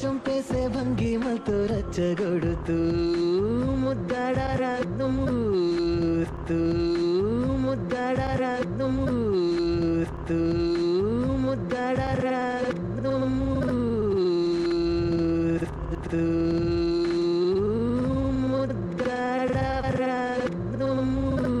ಚಂಪೇಸೆ ಭಂಗಿ ಮತ್ತು ರಚ್ಚಗೊಡುತ್ತು ಮುದ್ದಾಡರ ನುಮೂರ್ತು ಮುದ್ದಾಡರ ನುಮೂರ್ತು ಮುದ್ದಾಡರ ನುಮೂರ್ತು ಮುದ್ದಾಡರ ನುಮೂರ್ತು